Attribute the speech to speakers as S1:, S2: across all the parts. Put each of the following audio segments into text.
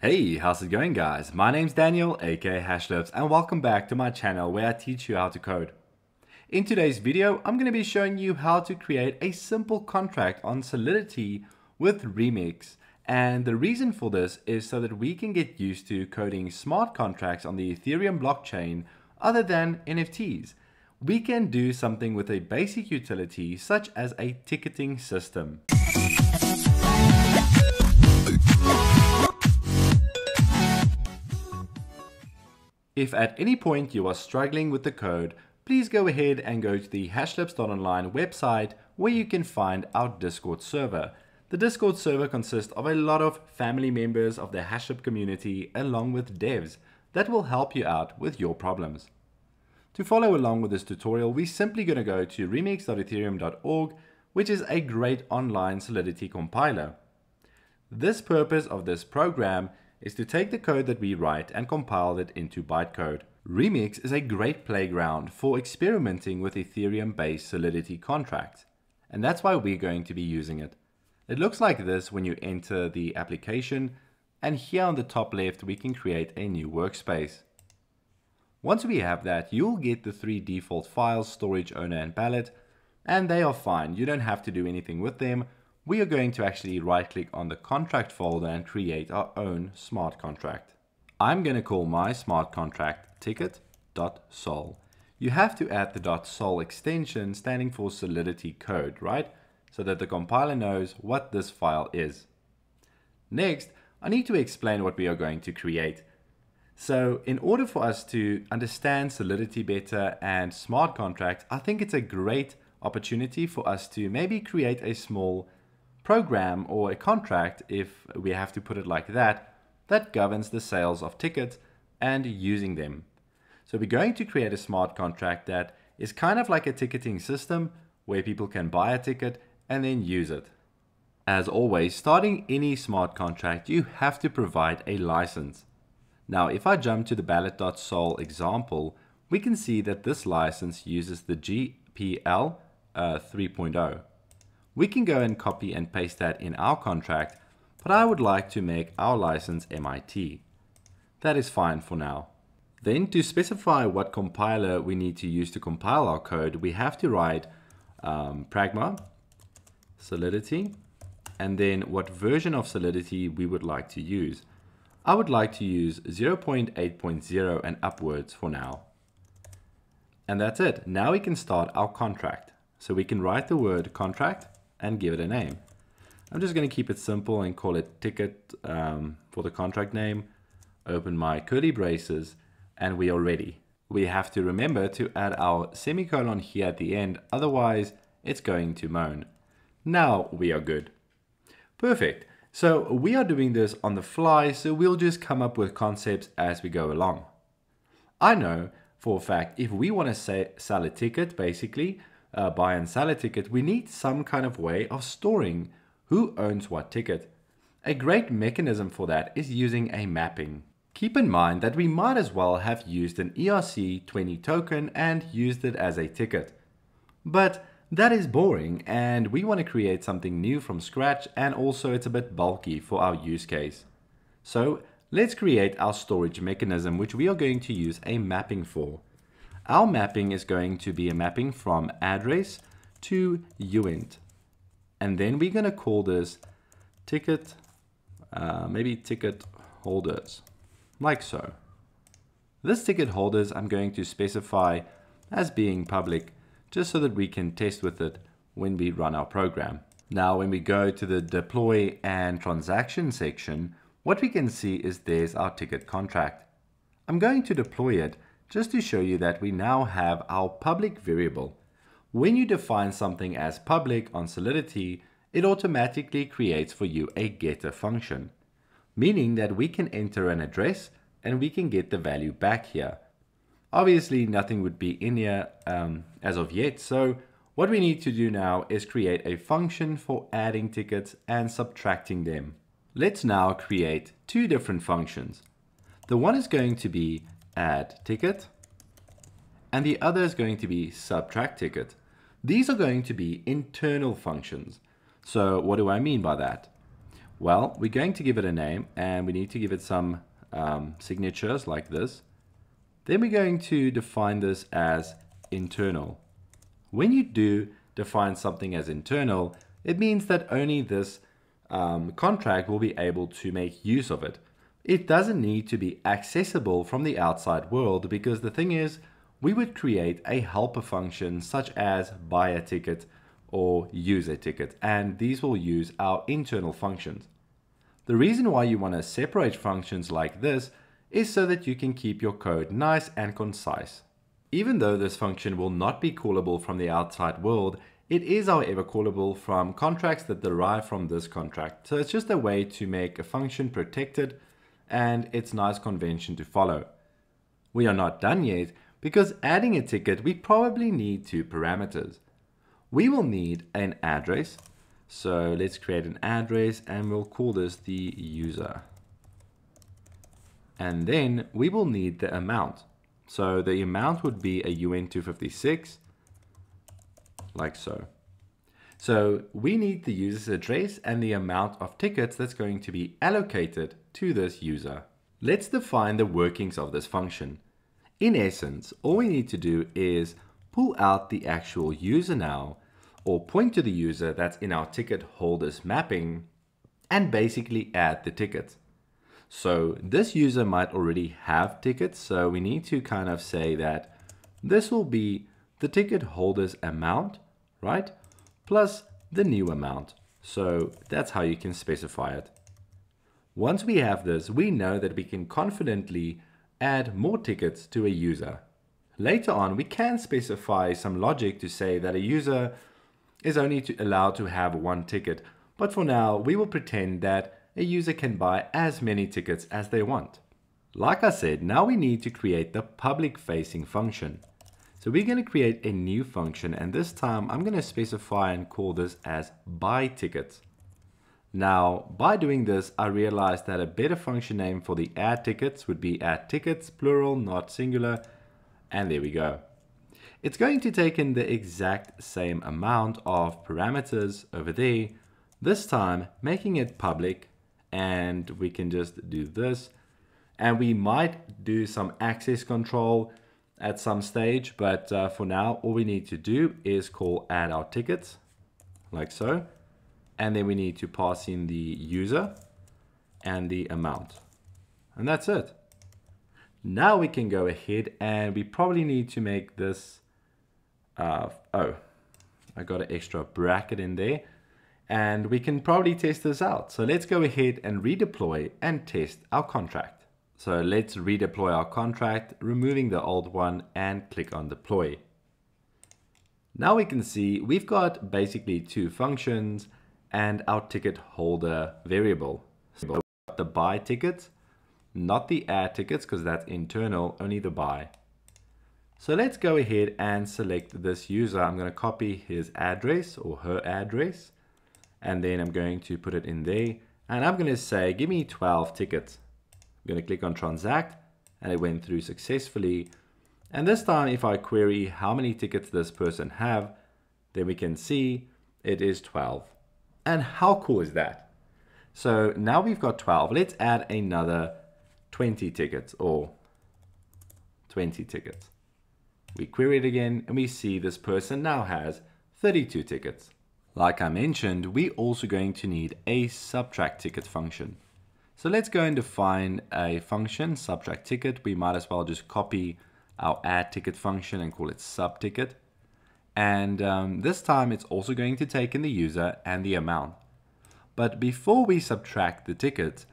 S1: Hey, how's it going guys? My name's Daniel, aka Hashlips, and welcome back to my channel where I teach you how to code. In today's video, I'm going to be showing you how to create a simple contract on Solidity with Remix. And the reason for this is so that we can get used to coding smart contracts on the Ethereum blockchain other than NFTs. We can do something with a basic utility such as a ticketing system. If at any point you are struggling with the code, please go ahead and go to the hashlips.online website where you can find our Discord server. The Discord server consists of a lot of family members of the Hashlip community along with devs that will help you out with your problems. To follow along with this tutorial, we're simply going to go to remix.ethereum.org, which is a great online Solidity compiler. This purpose of this program is to take the code that we write and compile it into bytecode. Remix is a great playground for experimenting with Ethereum-based Solidity contracts, and that's why we're going to be using it. It looks like this when you enter the application, and here on the top left we can create a new workspace. Once we have that, you'll get the three default files, storage owner and ballot, and they are fine. You don't have to do anything with them we are going to actually right click on the contract folder and create our own smart contract. I'm going to call my smart contract ticket.sol. You have to add the .sol extension standing for Solidity code, right? So that the compiler knows what this file is. Next, I need to explain what we are going to create. So in order for us to understand Solidity better and smart contracts, I think it's a great opportunity for us to maybe create a small program or a contract, if we have to put it like that, that governs the sales of tickets and using them. So we're going to create a smart contract that is kind of like a ticketing system where people can buy a ticket and then use it. As always, starting any smart contract, you have to provide a license. Now, if I jump to the ballot.sol example, we can see that this license uses the GPL uh, 3.0 we can go and copy and paste that in our contract, but I would like to make our license MIT. That is fine for now. Then to specify what compiler we need to use to compile our code, we have to write um, Pragma, Solidity, and then what version of Solidity we would like to use. I would like to use 0.8.0 and upwards for now. And that's it. Now we can start our contract. So we can write the word contract and give it a name. I'm just going to keep it simple and call it ticket um, for the contract name, open my curly braces, and we are ready. We have to remember to add our semicolon here at the end, otherwise it's going to moan. Now we are good. Perfect. So we are doing this on the fly, so we'll just come up with concepts as we go along. I know for a fact if we want to say, sell a ticket, basically, uh, buy and sell a ticket, we need some kind of way of storing who owns what ticket. A great mechanism for that is using a mapping. Keep in mind that we might as well have used an ERC20 token and used it as a ticket. But that is boring and we want to create something new from scratch and also it's a bit bulky for our use case. So let's create our storage mechanism which we are going to use a mapping for. Our mapping is going to be a mapping from address to uint. And then we're going to call this ticket, uh, maybe ticket holders, like so. This ticket holders I'm going to specify as being public, just so that we can test with it when we run our program. Now, when we go to the deploy and transaction section, what we can see is there's our ticket contract. I'm going to deploy it just to show you that we now have our public variable. When you define something as public on Solidity, it automatically creates for you a getter function, meaning that we can enter an address and we can get the value back here. Obviously, nothing would be in here um, as of yet, so what we need to do now is create a function for adding tickets and subtracting them. Let's now create two different functions. The one is going to be add ticket, and the other is going to be subtract ticket. These are going to be internal functions. So what do I mean by that? Well, we're going to give it a name and we need to give it some um, signatures like this. Then we're going to define this as internal. When you do define something as internal, it means that only this um, contract will be able to make use of it. It doesn't need to be accessible from the outside world because the thing is, we would create a helper function such as buy a ticket or use a ticket, and these will use our internal functions. The reason why you want to separate functions like this is so that you can keep your code nice and concise. Even though this function will not be callable from the outside world, it is however callable from contracts that derive from this contract. So it's just a way to make a function protected and it's nice convention to follow. We are not done yet because adding a ticket we probably need two parameters. We will need an address. So let's create an address and we'll call this the user. And then we will need the amount. So the amount would be a uint256, like so. So we need the user's address and the amount of tickets that's going to be allocated to this user. Let's define the workings of this function. In essence, all we need to do is pull out the actual user now or point to the user that's in our ticket holders mapping and basically add the ticket. So this user might already have tickets, so we need to kind of say that this will be the ticket holder's amount, right? Plus the new amount. So that's how you can specify it. Once we have this, we know that we can confidently add more tickets to a user. Later on, we can specify some logic to say that a user is only to allowed to have one ticket, but for now, we will pretend that a user can buy as many tickets as they want. Like I said, now we need to create the public facing function. So we're going to create a new function and this time I'm going to specify and call this as buy tickets. Now, by doing this, I realized that a better function name for the add tickets would be add tickets, plural, not singular. And there we go. It's going to take in the exact same amount of parameters over there, this time making it public and we can just do this and we might do some access control at some stage but uh, for now all we need to do is call add our tickets like so and then we need to pass in the user and the amount and that's it now we can go ahead and we probably need to make this uh, oh I got an extra bracket in there and we can probably test this out. So let's go ahead and redeploy and test our contract. So let's redeploy our contract, removing the old one and click on deploy. Now we can see we've got basically two functions and our ticket holder variable. So the buy ticket, not the add tickets because that's internal, only the buy. So let's go ahead and select this user. I'm going to copy his address or her address and then I'm going to put it in there and I'm going to say give me 12 tickets Going to click on transact and it went through successfully. And this time if I query how many tickets this person have then we can see it is 12 and how cool is that? So now we've got 12 let's add another 20 tickets or 20 tickets. We query it again and we see this person now has 32 tickets. Like I mentioned, we're also going to need a subtract ticket function. So let's go and define a function, subtract ticket. We might as well just copy our add ticket function and call it subticket. And um, this time it's also going to take in the user and the amount. But before we subtract the ticket,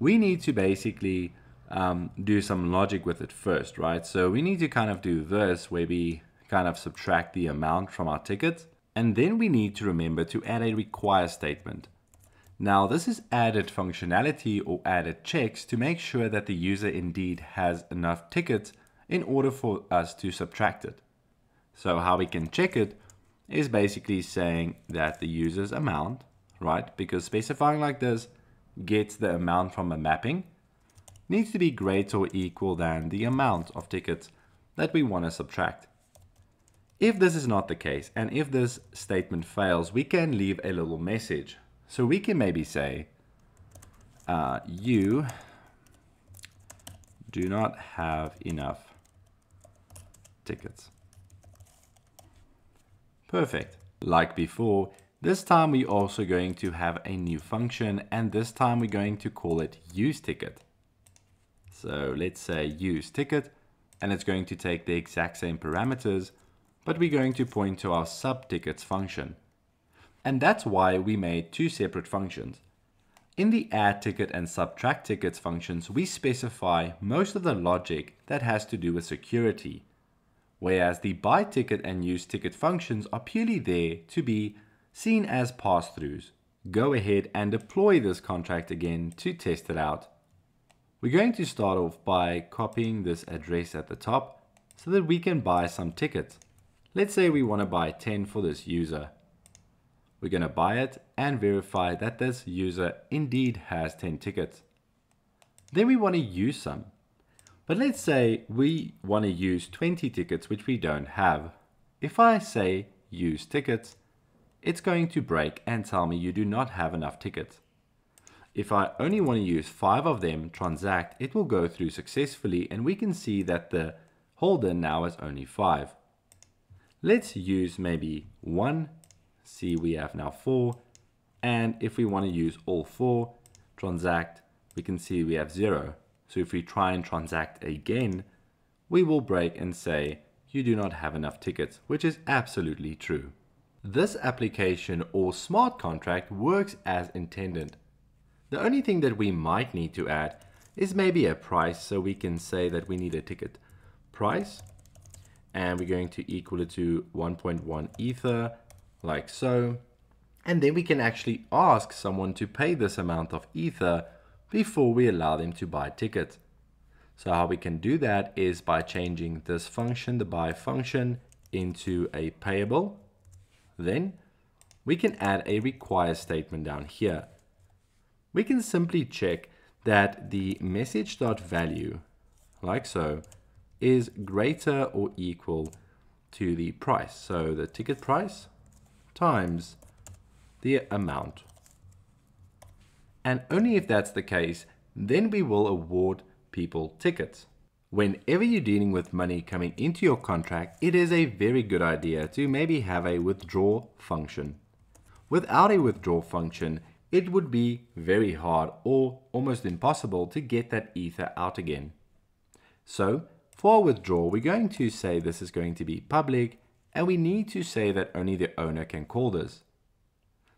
S1: we need to basically um, do some logic with it first, right? So we need to kind of do this where we kind of subtract the amount from our ticket and then we need to remember to add a require statement. Now this is added functionality or added checks to make sure that the user indeed has enough tickets in order for us to subtract it. So how we can check it is basically saying that the user's amount, right? Because specifying like this gets the amount from a mapping needs to be greater or equal than the amount of tickets that we want to subtract. If this is not the case, and if this statement fails, we can leave a little message. So we can maybe say, uh, you do not have enough tickets. Perfect. Like before, this time we're also going to have a new function and this time we're going to call it use ticket. So let's say use ticket and it's going to take the exact same parameters, but we're going to point to our subtickets function. And that's why we made two separate functions. In the add ticket and subtract tickets functions, we specify most of the logic that has to do with security, whereas the buy ticket and use ticket functions are purely there to be seen as pass-throughs. Go ahead and deploy this contract again to test it out. We're going to start off by copying this address at the top so that we can buy some tickets. Let's say we want to buy 10 for this user. We're going to buy it and verify that this user indeed has 10 tickets. Then we want to use some. But let's say we want to use 20 tickets which we don't have. If I say use tickets, it's going to break and tell me you do not have enough tickets. If I only want to use five of them transact, it will go through successfully and we can see that the holder now has only five. Let's use maybe one, see we have now four, and if we want to use all four, transact, we can see we have zero. So if we try and transact again, we will break and say, you do not have enough tickets, which is absolutely true. This application or smart contract works as intended. The only thing that we might need to add is maybe a price so we can say that we need a ticket price and we're going to equal it to 1.1 ether like so and then we can actually ask someone to pay this amount of ether before we allow them to buy tickets. So how we can do that is by changing this function, the buy function, into a payable then we can add a require statement down here. We can simply check that the message.value, like so, is greater or equal to the price. So the ticket price times the amount. And only if that's the case, then we will award people tickets. Whenever you're dealing with money coming into your contract, it is a very good idea to maybe have a withdraw function. Without a withdraw function, it would be very hard or almost impossible to get that ether out again. So for withdraw, we're going to say this is going to be public and we need to say that only the owner can call this.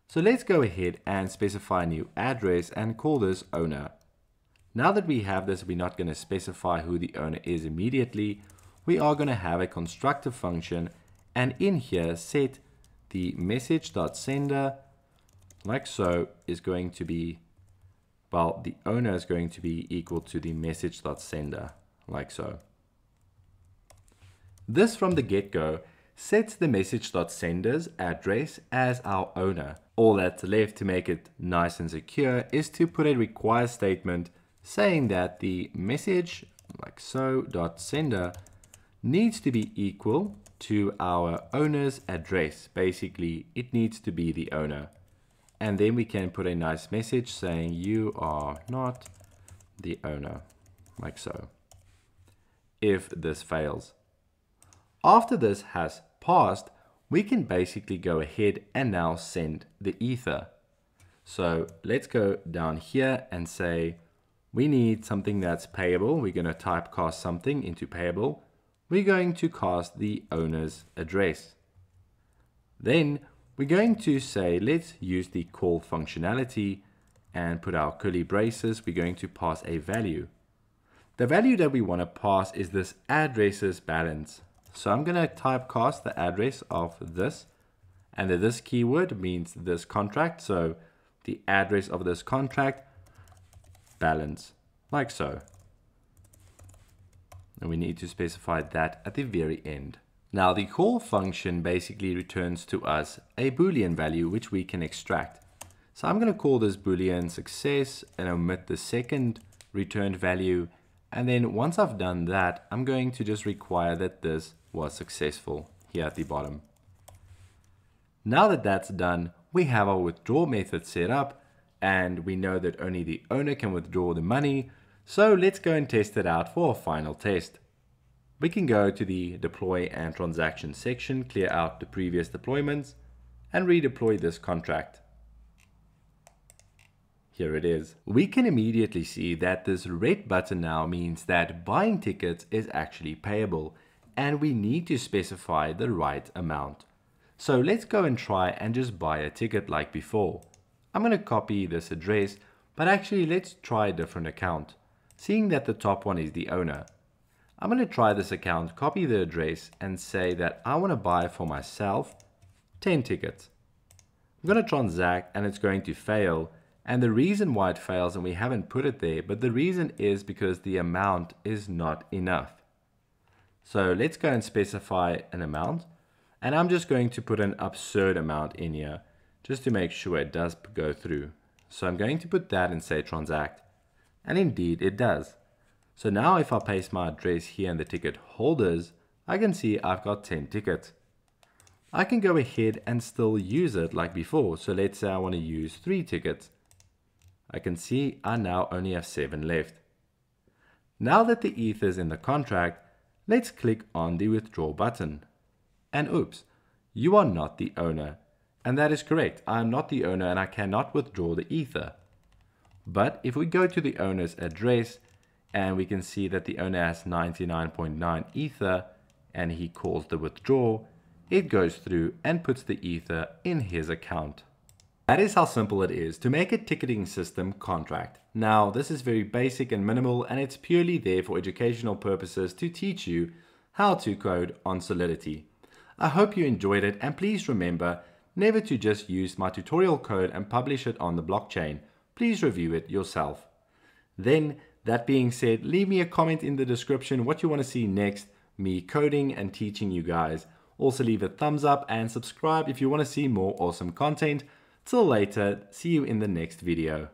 S1: So let's go ahead and specify a new address and call this owner. Now that we have this, we're not going to specify who the owner is immediately. We are going to have a constructor function and in here set the message.sender like so is going to be, well, the owner is going to be equal to the message.sender like so. This from the get-go sets the message.sender's address as our owner. All that's left to make it nice and secure is to put a require statement saying that the message like so dot sender needs to be equal to our owner's address. Basically, it needs to be the owner. And then we can put a nice message saying you are not the owner, like so, if this fails. After this has passed, we can basically go ahead and now send the ether. So let's go down here and say we need something that's payable. We're going to typecast something into payable. We're going to cast the owner's address. Then we're going to say, let's use the call functionality and put our curly braces. We're going to pass a value. The value that we want to pass is this addresses balance. So I'm going to typecast the address of this and this keyword means this contract. So the address of this contract balance, like so. And we need to specify that at the very end. Now the call function basically returns to us a boolean value which we can extract. So I'm going to call this boolean success and omit the second returned value. And then once I've done that, I'm going to just require that this was successful here at the bottom. Now that that's done, we have our withdraw method set up and we know that only the owner can withdraw the money. So let's go and test it out for a final test. We can go to the deploy and transaction section, clear out the previous deployments and redeploy this contract. Here it is. We can immediately see that this red button now means that buying tickets is actually payable and we need to specify the right amount. So let's go and try and just buy a ticket like before. I'm going to copy this address, but actually let's try a different account. Seeing that the top one is the owner. I'm going to try this account, copy the address and say that I want to buy for myself 10 tickets. I'm going to transact and it's going to fail and the reason why it fails, and we haven't put it there, but the reason is because the amount is not enough. So let's go and specify an amount. And I'm just going to put an absurd amount in here, just to make sure it does go through. So I'm going to put that and say transact. And indeed it does. So now if I paste my address here in the ticket holders, I can see I've got 10 tickets. I can go ahead and still use it like before. So let's say I want to use three tickets. I can see I now only have 7 left. Now that the ether is in the contract, let's click on the withdraw button. And oops, you are not the owner. And that is correct, I am not the owner and I cannot withdraw the ether. But if we go to the owner's address and we can see that the owner has 99.9 ether and he calls the withdraw, it goes through and puts the ether in his account. That is how simple it is to make a ticketing system contract. Now, this is very basic and minimal and it's purely there for educational purposes to teach you how to code on Solidity. I hope you enjoyed it and please remember never to just use my tutorial code and publish it on the blockchain. Please review it yourself. Then, that being said, leave me a comment in the description what you want to see next, me coding and teaching you guys. Also leave a thumbs up and subscribe if you want to see more awesome content. Till later, see you in the next video.